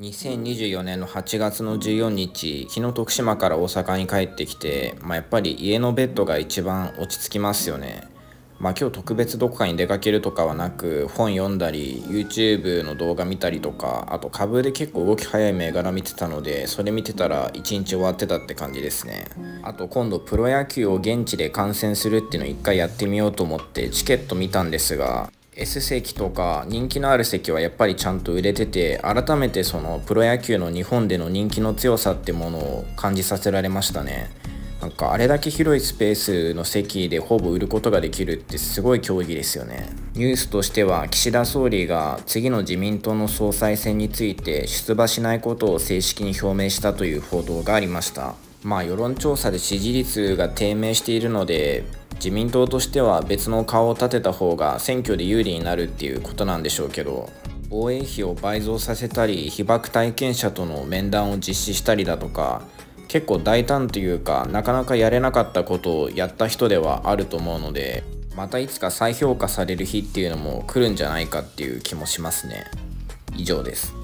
2024年の8月の14日昨日徳島から大阪に帰ってきて、まあ、やっぱり家のベッドが一番落ち着きますよね。まあ今日特別どこかに出かけるとかはなく本読んだり YouTube の動画見たりとかあと株で結構動き早い銘柄見てたのでそれ見てたら1日終わってたって感じですね。あと今度プロ野球を現地で観戦するっていうのを一回やってみようと思ってチケット見たんですが S 席とか人気のある席はやっぱりちゃんと売れてて改めてそのプロ野球の日本での人気の強さってものを感じさせられましたね。なんかあれだけ広いスペースの席でほぼ売ることができるってすごい競技ですよね。ニュースとしては岸田総理が次の自民党の総裁選について出馬しないことを正式に表明したという報道がありました。まあ世論調査で支持率が低迷しているので自民党としては別の顔を立てた方が選挙で有利になるっていうことなんでしょうけど防衛費を倍増させたり被爆体験者との面談を実施したりだとか結構大胆というかなかなかやれなかったことをやった人ではあると思うのでまたいつか再評価される日っていうのも来るんじゃないかっていう気もしますね。以上です。